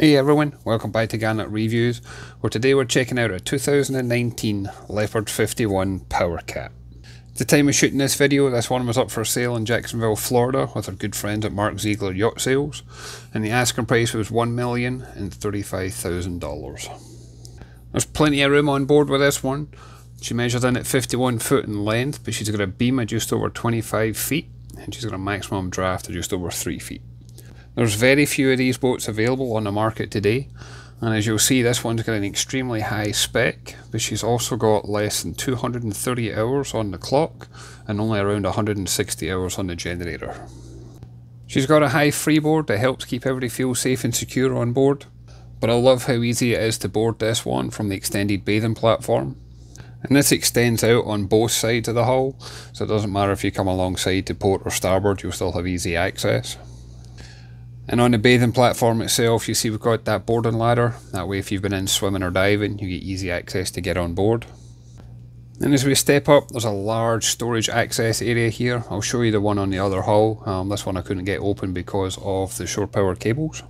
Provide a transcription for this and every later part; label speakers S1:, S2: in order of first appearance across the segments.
S1: Hey everyone, welcome back to Garnock Reviews, where today we're checking out a 2019 Leopard 51 Power Cat. At the time of shooting this video, this one was up for sale in Jacksonville, Florida with our good friends at Mark Zeigler Yacht Sales, and the asking price was $1,035,000. There's plenty of room on board with this one. She measures in at 51 foot in length, but she's got a beam of just over 25 feet, and she's got a maximum draft of just over 3 feet. There's very few of these boats available on the market today, and as you'll see this one's got an extremely high spec, but she's also got less than 230 hours on the clock and only around 160 hours on the generator. She's got a high freeboard that helps keep everybody feel safe and secure on board, but I love how easy it is to board this one from the extended bathing platform. And this extends out on both sides of the hull, so it doesn't matter if you come alongside to port or starboard, you'll still have easy access. And on the bathing platform itself, you see we've got that boarding ladder. That way, if you've been in swimming or diving, you get easy access to get on board. And as we step up, there's a large storage access area here. I'll show you the one on the other hull. Um, this one I couldn't get open because of the shore power cables.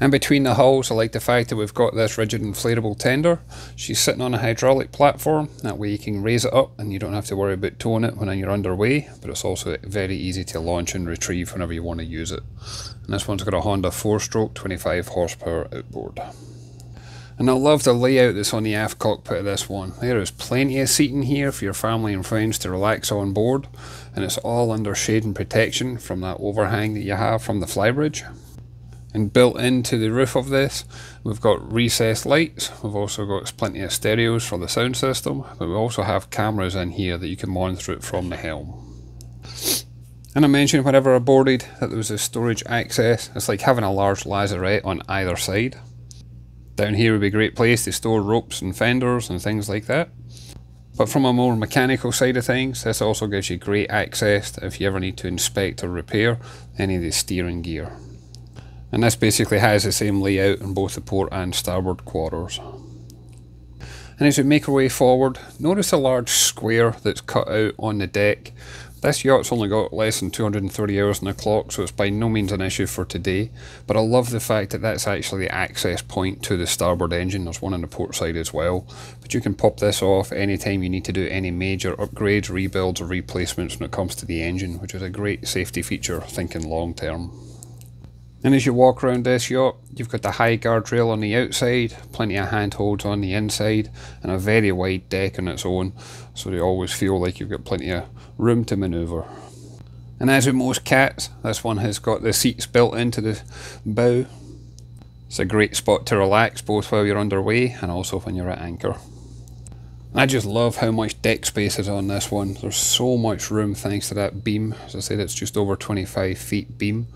S1: And between the hulls, I like the fact that we've got this rigid inflatable tender. She's sitting on a hydraulic platform, that way you can raise it up and you don't have to worry about towing it when you're underway, but it's also very easy to launch and retrieve whenever you want to use it. And this one's got a Honda 4-stroke 25 horsepower outboard. And I love the layout that's on the aft cockpit of this one. There is plenty of seating here for your family and friends to relax on board, and it's all under shade and protection from that overhang that you have from the flybridge. And built into the roof of this, we've got recessed lights. We've also got plenty of stereos for the sound system, but we also have cameras in here that you can monitor it from the helm. And I mentioned whenever I boarded that there was a storage access. It's like having a large lazarette on either side. Down here would be a great place to store ropes and fenders and things like that. But from a more mechanical side of things, this also gives you great access if you ever need to inspect or repair any of the steering gear. And this basically has the same layout in both the port and starboard quarters. And as we make our way forward, notice a large square that's cut out on the deck. This yacht's only got less than 230 hours on the clock, so it's by no means an issue for today. But I love the fact that that's actually the access point to the starboard engine. There's one on the port side as well. But you can pop this off anytime you need to do any major upgrades, rebuilds or replacements when it comes to the engine, which is a great safety feature thinking long term. And as you walk around this yacht, you've got the high guardrail on the outside, plenty of handholds on the inside, and a very wide deck on its own, so you always feel like you've got plenty of room to manoeuvre. And as with most cats, this one has got the seats built into the bow. It's a great spot to relax both while you're underway and also when you're at anchor. I just love how much deck space is on this one. There's so much room thanks to that beam. As I said, it's just over 25 feet beam.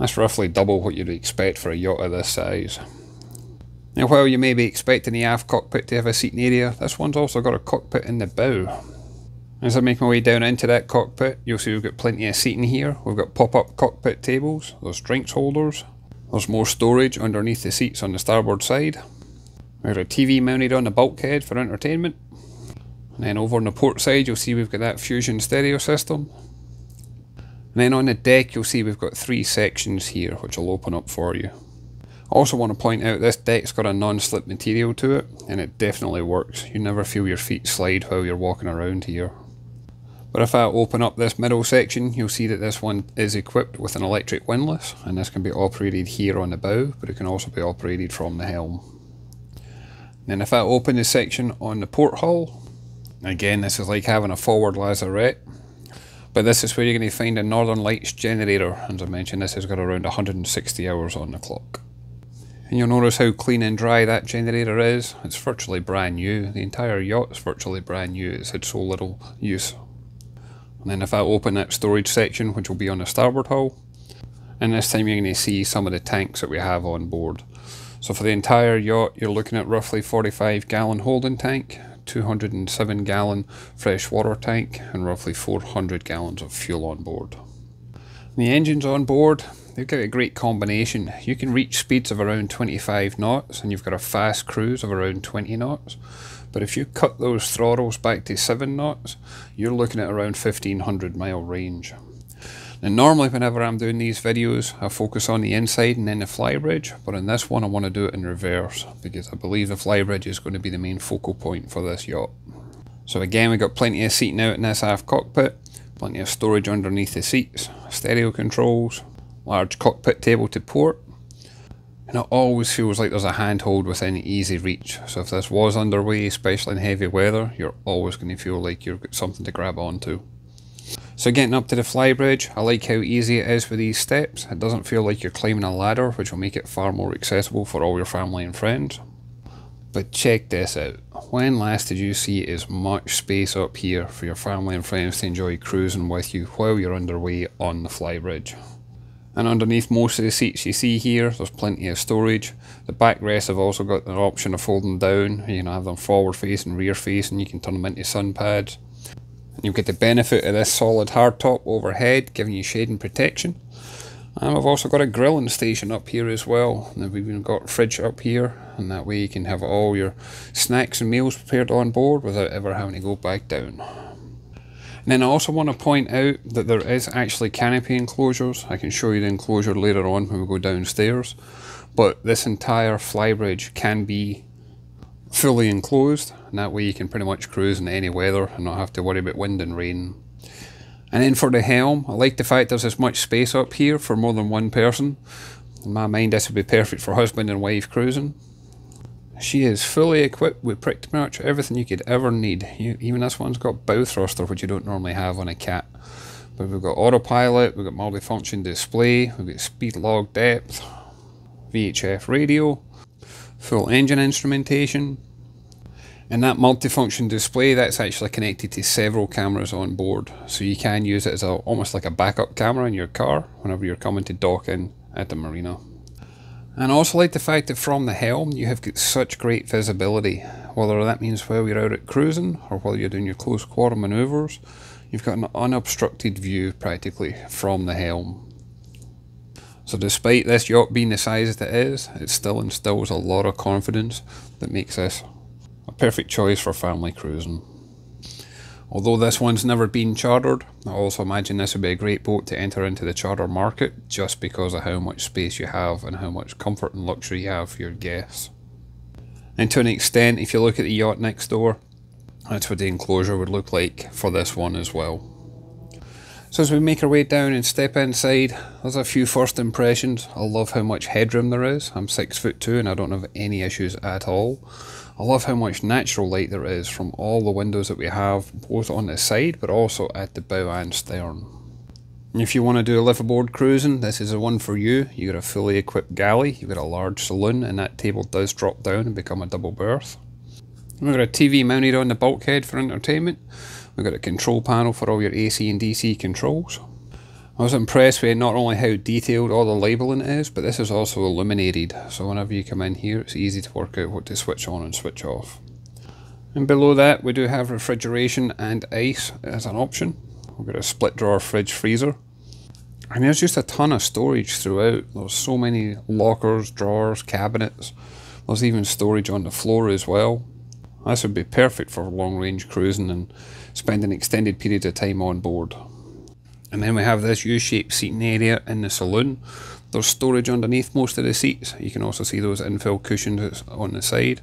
S1: That's roughly double what you'd expect for a yacht of this size. Now while you may be expecting the aft cockpit to have a seating area, this one's also got a cockpit in the bow. As I make my way down into that cockpit, you'll see we've got plenty of seating here. We've got pop-up cockpit tables, there's drinks holders, there's more storage underneath the seats on the starboard side. We've got a TV mounted on the bulkhead for entertainment. And then over on the port side you'll see we've got that Fusion stereo system. And then on the deck you'll see we've got three sections here which I'll open up for you. I also want to point out this deck's got a non-slip material to it and it definitely works. You never feel your feet slide while you're walking around here. But if I open up this middle section you'll see that this one is equipped with an electric windlass and this can be operated here on the bow but it can also be operated from the helm. Then if I open the section on the port hull, again this is like having a forward lazarette but this is where you're going to find a Northern Lights generator. As I mentioned, this has got around 160 hours on the clock. And you'll notice how clean and dry that generator is. It's virtually brand new. The entire yacht is virtually brand new. It's had so little use. And then if I open that storage section, which will be on the starboard hull, and this time you're going to see some of the tanks that we have on board. So for the entire yacht, you're looking at roughly 45 gallon holding tank, 207 gallon fresh water tank and roughly 400 gallons of fuel on board. The engines on board, they've got a great combination. You can reach speeds of around 25 knots and you've got a fast cruise of around 20 knots. But if you cut those throttles back to 7 knots, you're looking at around 1500 mile range. And normally whenever I'm doing these videos, I focus on the inside and then the flybridge, but in this one I want to do it in reverse, because I believe the flybridge is going to be the main focal point for this yacht. So again, we've got plenty of seating out in this aft cockpit, plenty of storage underneath the seats, stereo controls, large cockpit table to port, and it always feels like there's a handhold within easy reach. So if this was underway, especially in heavy weather, you're always going to feel like you've got something to grab onto. So getting up to the flybridge, I like how easy it is with these steps. It doesn't feel like you're climbing a ladder, which will make it far more accessible for all your family and friends. But check this out. When last did you see as much space up here for your family and friends to enjoy cruising with you while you're underway on the flybridge? And underneath most of the seats you see here, there's plenty of storage. The backrests have also got an option of folding down. You can have them forward facing, and rear facing, and you can turn them into sun pads. You get the benefit of this solid hardtop overhead, giving you shade and protection. And we've also got a grilling station up here as well. And we've even got a fridge up here, and that way you can have all your snacks and meals prepared on board without ever having to go back down. And then I also want to point out that there is actually canopy enclosures. I can show you the enclosure later on when we go downstairs. But this entire flybridge can be fully enclosed and that way you can pretty much cruise in any weather and not have to worry about wind and rain. And then for the helm, I like the fact there's as much space up here for more than one person. In my mind this would be perfect for husband and wife cruising. She is fully equipped with pretty much everything you could ever need. You, even this one's got bow thruster which you don't normally have on a cat. But we've got autopilot, we've got multifunction display, we've got speed log depth, VHF radio, full engine instrumentation. And that multifunction display, that's actually connected to several cameras on board. So you can use it as a, almost like a backup camera in your car whenever you're coming to dock in at the marina. And I also like the fact that from the helm you have got such great visibility. Whether that means while you're out at cruising or while you're doing your close quarter manoeuvres, you've got an unobstructed view practically from the helm. So despite this yacht being the size that it is, it still instills a lot of confidence that makes this a perfect choice for family cruising. Although this one's never been chartered, I also imagine this would be a great boat to enter into the charter market just because of how much space you have and how much comfort and luxury you have for your guests. And to an extent, if you look at the yacht next door, that's what the enclosure would look like for this one as well. So as we make our way down and step inside, there's a few first impressions. I love how much headroom there is. I'm six foot two and I don't have any issues at all. I love how much natural light there is from all the windows that we have, both on the side but also at the bow and stern. If you want to do a live aboard cruising, this is the one for you. You've got a fully equipped galley, you've got a large saloon, and that table does drop down and become a double berth. We've got a TV mounted on the bulkhead for entertainment. We've got a control panel for all your AC and DC controls. I was impressed with not only how detailed all the labelling is, but this is also illuminated, so whenever you come in here it's easy to work out what to switch on and switch off. And below that we do have refrigeration and ice as an option. We've got a split drawer fridge freezer. And there's just a ton of storage throughout. There's so many lockers, drawers, cabinets. There's even storage on the floor as well. This would be perfect for long range cruising and spending extended periods of time on board. And then we have this U-shaped seating area in the saloon. There's storage underneath most of the seats. You can also see those infill cushions on the side.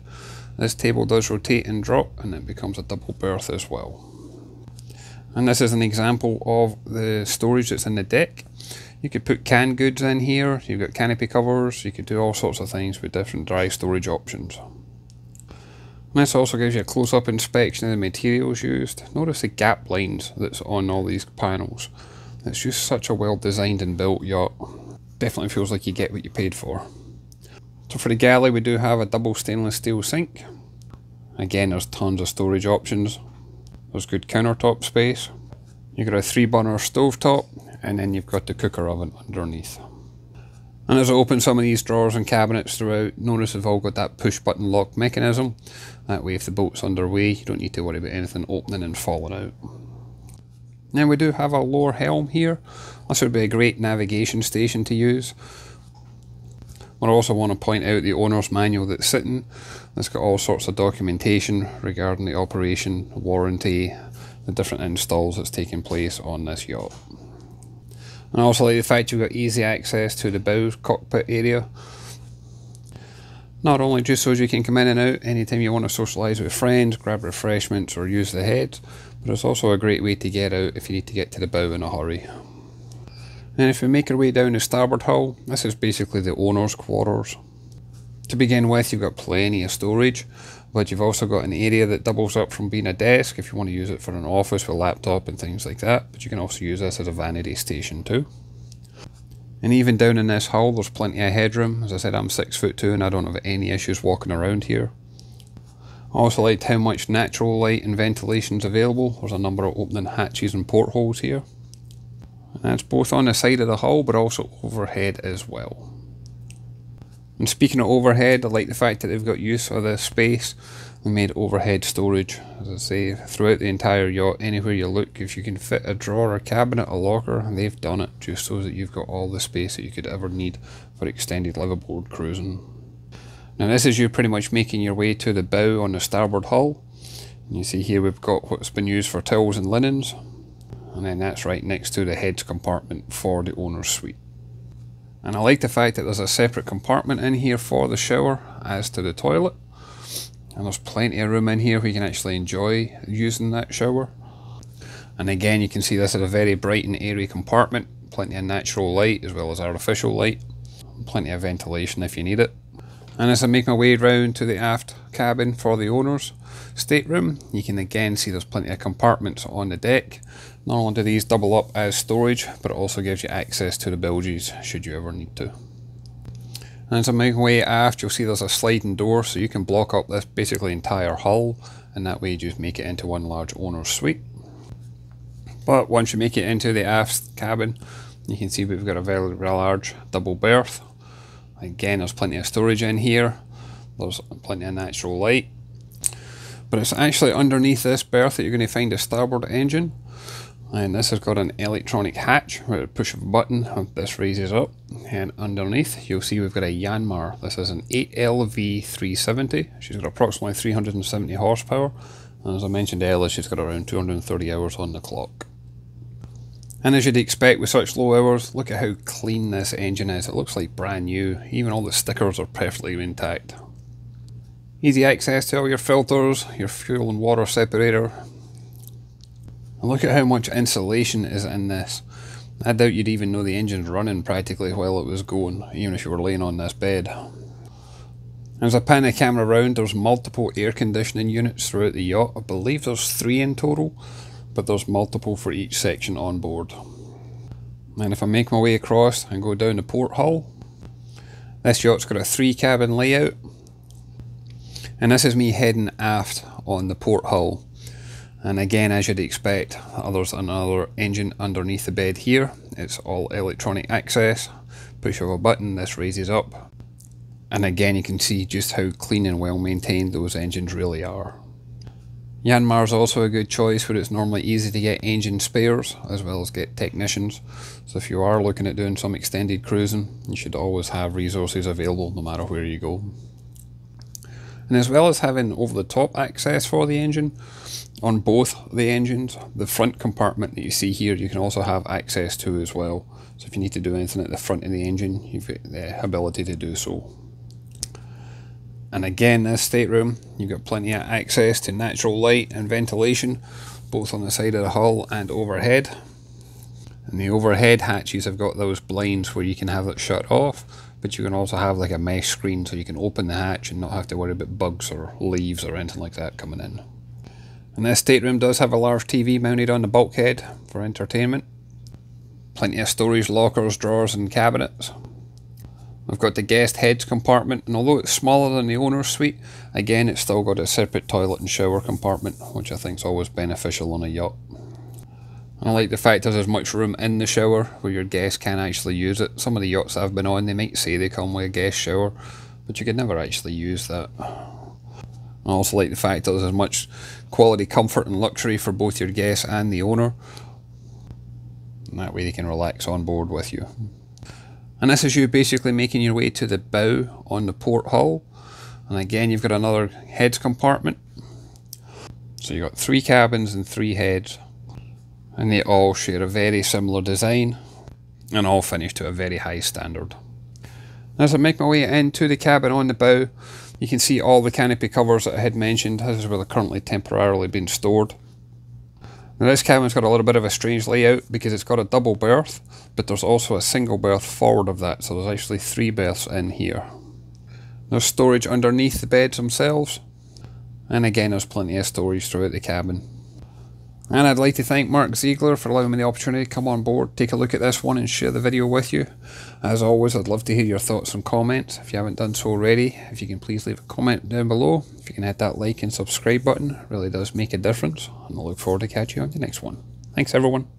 S1: This table does rotate and drop and it becomes a double berth as well. And this is an example of the storage that's in the deck. You could put canned goods in here, you've got canopy covers, you could do all sorts of things with different dry storage options. This also gives you a close-up inspection of the materials used. Notice the gap lines that's on all these panels. It's just such a well designed and built yacht. Definitely feels like you get what you paid for. So for the galley we do have a double stainless steel sink. Again there's tons of storage options. There's good countertop space. You've got a three burner stove top and then you've got the cooker oven underneath. And as I open some of these drawers and cabinets throughout, notice they've all got that push button lock mechanism. That way if the boat's underway, you don't need to worry about anything opening and falling out. Now we do have a lower helm here. This would be a great navigation station to use. I also want to point out the owner's manual that's sitting. It's got all sorts of documentation regarding the operation, warranty, the different installs that's taking place on this yacht. And also like the fact you've got easy access to the bow cockpit area. Not only just so you can come in and out anytime you want to socialise with friends, grab refreshments or use the head, but it's also a great way to get out if you need to get to the bow in a hurry. And if we make our way down the starboard hull, this is basically the owner's quarters. To begin with, you've got plenty of storage, but you've also got an area that doubles up from being a desk if you want to use it for an office with a laptop and things like that, but you can also use this as a vanity station too. And even down in this hull, there's plenty of headroom. As I said, I'm six foot two and I don't have any issues walking around here. I also liked how much natural light and ventilation is available. There's a number of opening hatches and portholes here. And that's both on the side of the hull but also overhead as well. And speaking of overhead, I like the fact that they've got use of the space and made overhead storage. As I say, throughout the entire yacht, anywhere you look, if you can fit a drawer, a cabinet, a locker, they've done it just so that you've got all the space that you could ever need for extended liveaboard cruising. Now this is you pretty much making your way to the bow on the starboard hull. And you see here we've got what's been used for towels and linens. And then that's right next to the heads compartment for the owner's suite. And I like the fact that there's a separate compartment in here for the shower as to the toilet. And there's plenty of room in here where you can actually enjoy using that shower. And again, you can see this is a very bright and airy compartment. Plenty of natural light as well as artificial light. Plenty of ventilation if you need it. And as I make my way round to the aft cabin for the owner's stateroom, you can again see there's plenty of compartments on the deck. Not only do these double up as storage, but it also gives you access to the bilges should you ever need to. And as I make my way aft, you'll see there's a sliding door, so you can block up this basically entire hull, and that way you just make it into one large owner's suite. But once you make it into the aft cabin, you can see we've got a very large double berth Again, there's plenty of storage in here. There's plenty of natural light. But it's actually underneath this berth that you're going to find a starboard engine. And this has got an electronic hatch where at push of a button, and this raises up. And underneath, you'll see we've got a Yanmar. This is an 8LV370. She's got approximately 370 horsepower. And as I mentioned earlier, she's got around 230 hours on the clock. And as you'd expect with such low hours, look at how clean this engine is. It looks like brand new. Even all the stickers are perfectly intact. Easy access to all your filters, your fuel and water separator. And look at how much insulation is in this. I doubt you'd even know the engine's running practically while it was going, even if you were laying on this bed. As I pan the camera around, there's multiple air conditioning units throughout the yacht. I believe there's three in total but there's multiple for each section on board. And if I make my way across and go down the port hull, this yacht's got a three cabin layout. And this is me heading aft on the port hull. And again, as you'd expect, there's another engine underneath the bed here. It's all electronic access. Push of a button, this raises up. And again, you can see just how clean and well maintained those engines really are. Yanmar is also a good choice where it's normally easy to get engine spares as well as get technicians. So if you are looking at doing some extended cruising, you should always have resources available no matter where you go. And as well as having over-the-top access for the engine, on both the engines, the front compartment that you see here you can also have access to as well. So if you need to do anything at the front of the engine, you've got the ability to do so. And again, this stateroom, you've got plenty of access to natural light and ventilation, both on the side of the hull and overhead. And the overhead hatches have got those blinds where you can have it shut off, but you can also have like a mesh screen so you can open the hatch and not have to worry about bugs or leaves or anything like that coming in. And this stateroom does have a large TV mounted on the bulkhead for entertainment. Plenty of storage lockers, drawers and cabinets. We've got the guest heads compartment, and although it's smaller than the owner's suite, again it's still got a separate toilet and shower compartment, which I think is always beneficial on a yacht. I like the fact there's as much room in the shower where your guests can actually use it. Some of the yachts I've been on, they might say they come with a guest shower, but you can never actually use that. I also like the fact that there's as much quality comfort and luxury for both your guests and the owner. And that way they can relax on board with you. And this is you basically making your way to the bow on the port hull. And again, you've got another heads compartment. So you've got three cabins and three heads. And they all share a very similar design. and all finished to a very high standard. As I make my way into the cabin on the bow, you can see all the canopy covers that I had mentioned. This is where they're currently temporarily being stored. Now this cabin's got a little bit of a strange layout because it's got a double berth, but there's also a single berth forward of that, so there's actually three berths in here. There's storage underneath the beds themselves, and again there's plenty of storage throughout the cabin. And I'd like to thank Mark Zeigler for allowing me the opportunity to come on board, take a look at this one and share the video with you. As always, I'd love to hear your thoughts and comments. If you haven't done so already, if you can please leave a comment down below. If you can hit that like and subscribe button, really does make a difference. And I look forward to catching you on the next one. Thanks everyone.